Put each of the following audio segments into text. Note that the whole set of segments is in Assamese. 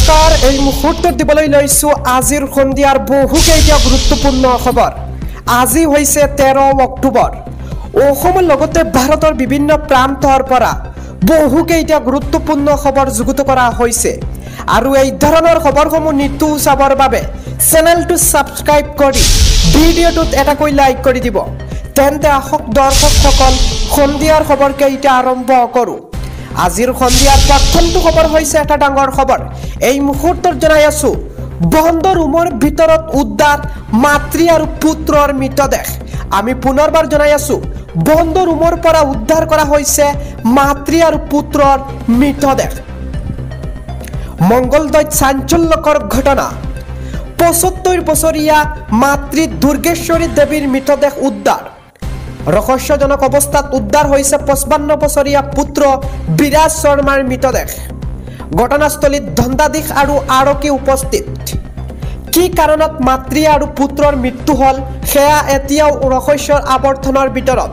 নমস্কাৰ এই মুহূৰ্তত দিবলৈ লৈছোঁ আজিৰ সন্ধিয়াৰ বহুকেইটা গুৰুত্বপূৰ্ণ খবৰ। আজি হৈছে তেৰ অক্টোবৰ। অসমৰ লগতে ভাৰতৰ বিভিন্ন প্ৰান্তৰ পৰা বহুকেইটা গুৰুত্বপূৰ্ণ খবৰ যুগুত কৰা হৈছে। আৰু এই ধৰণৰ খবৰসমূহ নিতৌ চাবৰ বাবে চেনেলটো ছাবস্ক্ৰাইব কৰি ভিডিঅ'টোত এটাকৈ লাইক কৰি দিব। তেন্তে আহক দৰ্শকসকল সন্ধিয়াৰ খবৰকেইটা আৰম্ভ কৰোঁ। আজিৰ সন্ধিয়াৰ প্ৰথমটো খবৰ হৈছে এটা ডাঙৰ খবৰ? এই মুহূৰ্তত জনাই আছো বন্ধ ৰুমৰ ভিতৰত উদ্ধাৰ মাতৃ আৰু পুত্ৰৰ মৃতদেহ। আমি পুনৰবাৰ জনাই আছো বন্ধ ৰুমৰ পৰা উদ্ধাৰ কৰা হৈছে মাতৃ আৰু পুত্ৰৰ মৃতদেহ। মংগলদৈত চাঞ্চল্যকৰ ঘটনা। পঁচত্তৰ বছৰীয়া মাতৃ দুৰ্গেশ্বৰী দেৱীৰ মৃতদেহ উদ্ধাৰ। ৰহস্যজনক অৱস্থাত উদ্ধাৰ হৈছে পঁচপন্ন বছৰীয়া পুত্ৰ বিৰাজ শৰ্মাৰ মৃতদেহ। ঘটনাস্থলীত দণ্ডাধীশ আৰু আৰক্ষী উপস্থিত। কি কাৰণত মাতৃ আৰু পুত্ৰৰ মৃত্যু হ'ল সেয়া এতিয়াও ৰহস্যৰ আৱৰ্তনৰ ভিতৰত।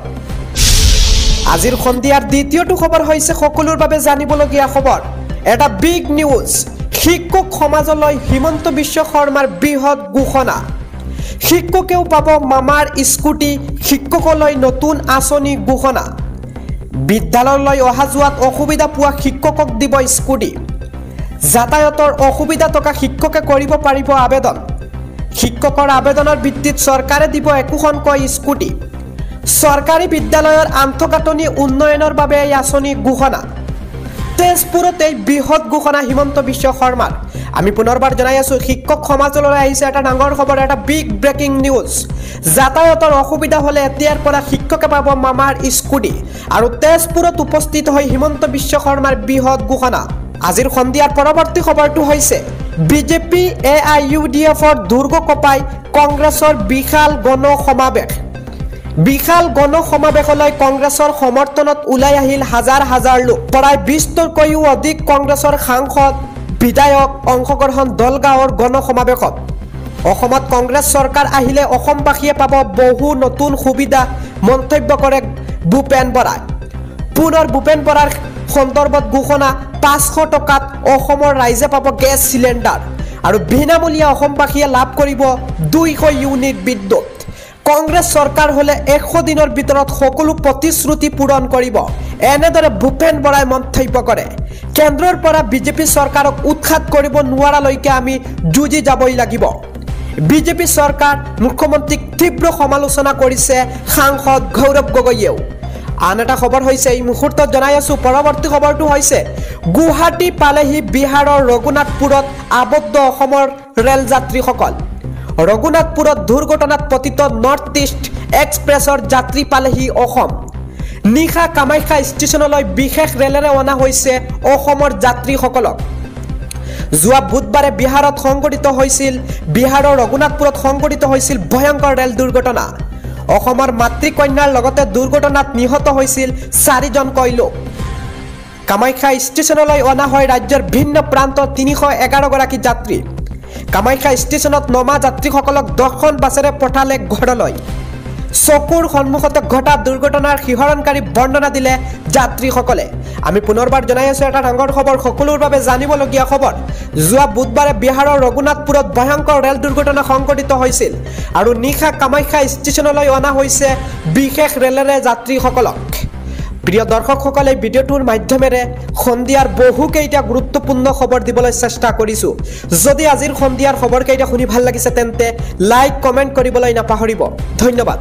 আজিৰ সন্ধিয়াৰ দ্বিতীয়টো খবৰ হৈছে সকলোৰ বাবে জানিবলগীয়া খবৰ। এটা বিগ নিউজ শিক্ষক সমাজলৈ হিমন্ত বিশ্ব শৰ্মাৰ বৃহৎ ঘোষণা। শিক্ষকেও পাব মামাৰ স্কুটি শিক্ষকলৈ নতুন আঁচনি ঘোষণা। বিদ্যালয়লৈ অহা যোৱাত অসুবিধা পোৱা শিক্ষকক দিব স্কুটি। যাতায়াতৰ অসুবিধা থকা শিক্ষকে কৰিব পাৰিব আবেদন। শিক্ষকৰ আবেদনৰ ভিত্তিত চৰকাৰে দিব একোখনকৈ স্কুটি। চৰকাৰী বিদ্যালয়ৰ আন্তঃগাঁথনি উন্নয়নৰ বাবে এই আঁচনি ঘোষণা। তেজপুৰত এই বৃহৎ ঘোষণা হিমন্ত বিশ্ব শৰ্মাৰ। আমি পুনৰবাৰ জনাই আছো শিক্ষক সমাজলৈ আহিছে এটা ডাঙৰ খবৰ এটা বিগ ব্ৰেকিং নিউজ যাতায়াতৰ অসুবিধা হ'লে এতিয়াৰ পৰা শিক্ষকে পাব মামাৰ স্কুটি। আৰু তেজপুৰত উপস্থিত হৈ হিমন্ত বিশ্ব শৰ্মাৰ বৃহৎ ঘোষণা। আজিৰ সন্ধিয়াৰ পৰৱৰ্তী খবৰটো হৈছে BJP A I U D এফৰ দুৰ্গ কপাই কংগ্ৰেছৰ বিশাল গণ সমাৱেশ বিশাল গণ সমাৱেশলৈ কংগ্ৰেছৰ সমৰ্থনত ওলাই আহিল হাজাৰ হাজাৰ লোক। প্ৰায় বিশতকৈও অধিক কংগ্ৰেছৰ সাংসদ বিধায়ক অংশগ্ৰহণ দলগাঁৱৰ গণ সমাৱেশত অসমত কংগ্ৰেছ চৰকাৰ আহিলে অসমবাসীয়ে পাব বহু নতুন সুবিধা মন্তব্য কৰে ভূপেন বৰাই। পুনৰ ভূপেন বৰাৰ সন্দৰ্ভত ঘোষণা পাঁচশ টকাত অসমৰ ৰাইজে পাব গেছ চিলিণ্ডাৰ আৰু বিনামূলীয়া অসমবাসীয়ে লাভ কৰিব দুইশ ইউনিট বিদ্যুৎ। কংগ্ৰেছ চৰকাৰ হ'লে এশ দিনৰ ভিতৰত সকলো প্ৰতিশ্ৰুতি পূৰণ কৰিব। এনেদৰে ভূপেন বৰাই মন্তব্য কৰে। কেন্দ্ৰৰ পৰা বিজেপি চৰকাৰক উৎখাত কৰিব নোৱাৰালৈকে আমি যুঁজি যাবই লাগিব। বিজেপি চৰকাৰ মুখ্যমন্ত্ৰীক তীব্ৰ সমালোচনা কৰিছে সাংসদ গৌৰৱ গগৈয়েও। আন এটা খবৰ হৈছে এই মুহূৰ্তত জনাই আছো পৰৱৰ্তী খবৰটো হৈছে গুৱাহাটী পালেহি বিহাৰৰ ৰঘুনাথপুৰত আবদ্ধ অসমৰ ৰেল যাত্ৰীসকল। ৰঘুনাথপুৰত দুৰ্ঘটনাত পতিত নৰ্থ ইষ্ট এক্সপ্ৰেছৰ যাত্ৰী পালেহি অসম। নিশা কামাখ্যা ষ্টেচনলৈ বিশেষ ৰেলেৰে অনা হৈছে অসমৰ যাত্ৰীসকলক। যোৱা বুধবাৰে বিহাৰত সংঘটিত হৈছিল বিহাৰৰ ৰঘুনাথপুৰত সংঘটিত হৈছিল ভয়ংকৰ ৰেল দুৰ্ঘটনা। অসমৰ মাতৃকন্যাৰ লগতে দুৰ্ঘটনাত নিহত হৈছিল চাৰিজনকৈ লোক কামাখ্যা ষ্টেচনলৈ অনা হয় ৰাজ্যৰ ভিন্ন প্ৰান্তৰ তিনিশ এঘাৰগৰাকী যাত্ৰী। কামাখ্যা ষ্টেচনত নমা যাত্ৰীসকলক দহখন বাছেৰে পঠালে ঘৰলৈ চকুৰ সন্মুখতে ঘটা দুৰ্ঘটনাৰ শিহৰণকাৰী বৰ্ণনা দিলে যাত্ৰীসকলে। আমি পুনৰবাৰ জনাই আছো এটা ডাঙৰ খবৰ সকলোৰ বাবে জানিবলগীয়া খবৰ। যোৱা বুধবাৰে বিহাৰৰ ৰঘুনাথপুৰত ভয়ংকৰ ৰেল দুৰ্ঘটনা সংঘটিত হৈছিল আৰু নিশা কামাখ্যা ষ্টেচনলৈ অনা হৈছে বিশেষ ৰেলেৰে যাত্ৰীসকলক। প্ৰিয় দৰ্শকসকলে ভিডিঅ'টোৰ মাধ্যমেৰে সন্ধিয়াৰ বহুকেইটা গুৰুত্বপূৰ্ণ খবৰ দিবলৈ চেষ্টা কৰিছোঁ। যদি আজিৰ সন্ধিয়াৰ খবৰকেইটা শুনি ভাল লাগিছে তেন্তে লাইক কমেণ্ট কৰিবলৈ নাপাহৰিব। ধন্যবাদ।